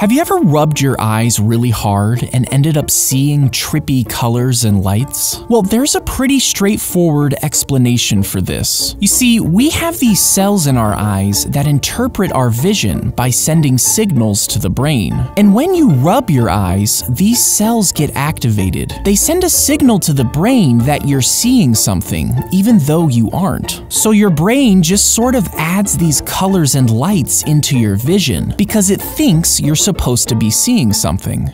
Have you ever rubbed your eyes really hard and ended up seeing trippy colors and lights? Well, there's a pretty straightforward explanation for this. You see, we have these cells in our eyes that interpret our vision by sending signals to the brain. And when you rub your eyes, these cells get activated. They send a signal to the brain that you're seeing something, even though you aren't. So your brain just sort of adds these colors and lights into your vision because it thinks you're to be seeing something.